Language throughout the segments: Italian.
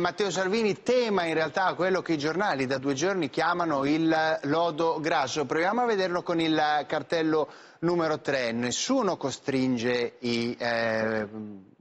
Matteo Salvini tema in realtà quello che i giornali da due giorni chiamano il lodo grasso. Proviamo a vederlo con il cartello numero 3. Nessuno costringe i, eh,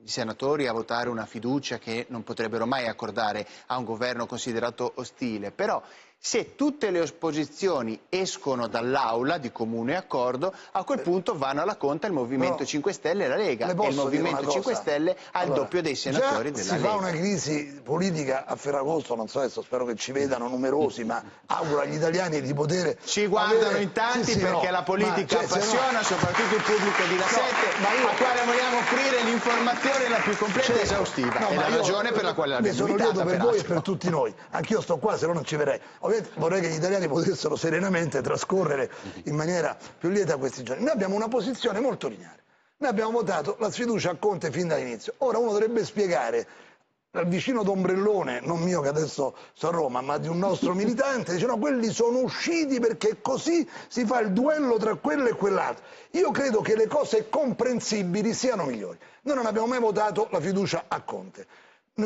i senatori a votare una fiducia che non potrebbero mai accordare a un governo considerato ostile, però se tutte le opposizioni escono dall'aula di comune accordo, a quel punto vanno alla conta il Movimento Però, 5 Stelle e la Lega. E il Movimento 5 Stelle ha allora, il doppio dei senatori della si Lega. Si fa una crisi politica a Ferragosto, non so adesso, spero che ci vedano numerosi, ma auguro agli italiani di poter... Ci guardano avere... in tanti sì, sì, perché no, la politica cioè, appassiona, no... soprattutto il pubblico di La Sette, no, io... al quale vogliamo offrire l'informazione la più completa certo. e esaustiva. è la ragione per la quale l'abbiamo invitata. Sono lieto per voi e per tutti noi. Anch'io sto qua, se no non ci verrei ovviamente vorrei che gli italiani potessero serenamente trascorrere in maniera più lieta questi giorni. Noi abbiamo una posizione molto lineare. Noi abbiamo votato la sfiducia a Conte fin dall'inizio. Ora uno dovrebbe spiegare al vicino d'ombrellone, non mio che adesso sto a Roma, ma di un nostro militante, dice no, quelli sono usciti perché così si fa il duello tra quello e quell'altro. Io credo che le cose comprensibili siano migliori. Noi non abbiamo mai votato la fiducia a Conte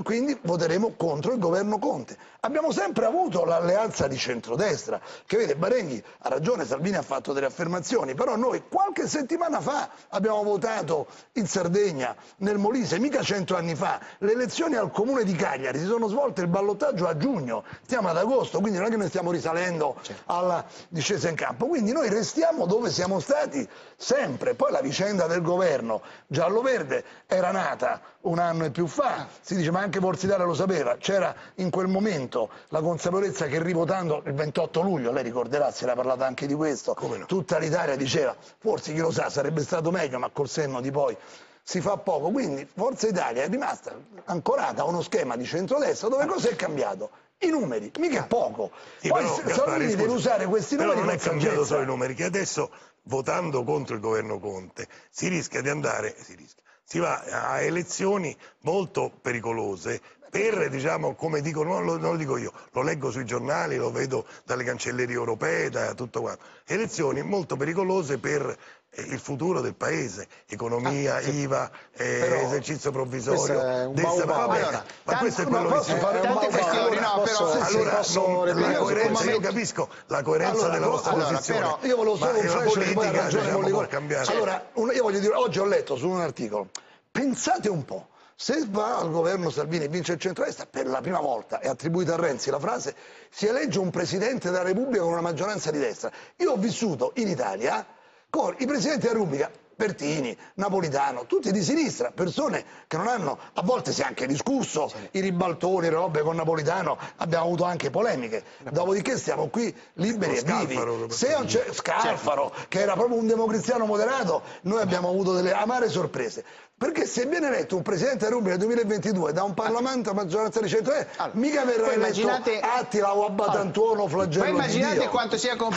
quindi voteremo contro il governo Conte. Abbiamo sempre avuto l'alleanza di centrodestra, che vede Barenghi ha ragione, Salvini ha fatto delle affermazioni, però noi qualche settimana fa abbiamo votato in Sardegna, nel Molise, mica cento anni fa, le elezioni al comune di Cagliari si sono svolte il ballottaggio a giugno, stiamo ad agosto, quindi non è che noi stiamo risalendo certo. alla discesa in campo, quindi noi restiamo dove siamo stati sempre, poi la vicenda del governo giallo-verde era nata un anno e più fa, si dice ma anche Forza Italia lo sapeva, c'era in quel momento la consapevolezza che rivotando il 28 luglio, lei ricorderà, si era parlato anche di questo, no? tutta l'Italia diceva forse chi lo sa sarebbe stato meglio, ma col senno di poi si fa poco, quindi Forza Italia è rimasta ancorata a uno schema di centrodestra dove cosa è cambiato? I numeri, mica poco. Sì, Poi però, Salvini deve usare questi numeri non è cambiato solo i numeri, che adesso votando contro il governo Conte si rischia di andare, si rischia, si va a elezioni molto pericolose per, diciamo, come dicono, non lo, non lo, dico io, lo leggo sui giornali, lo vedo dalle cancellerie europee, da tutto quanto, elezioni molto pericolose per eh, il futuro del paese, economia, ah, sì. IVA, eh, esercizio provvisorio, destra, vabbè, allora, ma questo è quello che si fa. Tante questioni, no, però allora, non, la coerenza, io capisco la coerenza allora, della vostra allora, posizione, però, io volevo solo un flash politica, diciamo, cambiare. Allora, io voglio dire, oggi ho letto su un articolo, pensate un po', se va al governo Salvini e vince il centro-destra, per la prima volta è attribuita a Renzi la frase si elegge un Presidente della Repubblica con una maggioranza di destra. Io ho vissuto in Italia con i Presidenti della Repubblica Pertini, Napolitano, tutti di sinistra, persone che non hanno, a volte si è anche discusso, sì. i ribaltoni, le robe con Napolitano, abbiamo avuto anche polemiche, dopodiché stiamo qui liberi e vivi. Se non c'è Scalfaro, certo. che era proprio un democristiano moderato, noi abbiamo avuto delle amare sorprese. Perché se viene eletto un Presidente della Repubblica nel 2022 da un Parlamento a maggioranza di centro, allora, mica verrà eletto immaginate... Attila o Abbatantuono, flagello Poi immaginate quanto sia